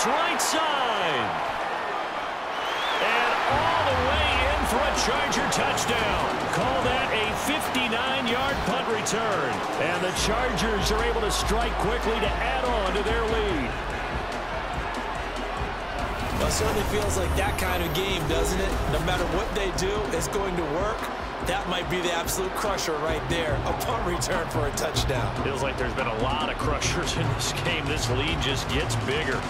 his right side. And all the way in for a Charger touchdown. Call that a 59-yard punt return. And the Chargers are able to strike quickly to add on to their lead. Well, certainly feels like that kind of game, doesn't it? No matter what they do, it's going to work. That might be the absolute crusher right there. A punt return for a touchdown. Feels like there's been a lot of crushers in this game. This lead just gets bigger.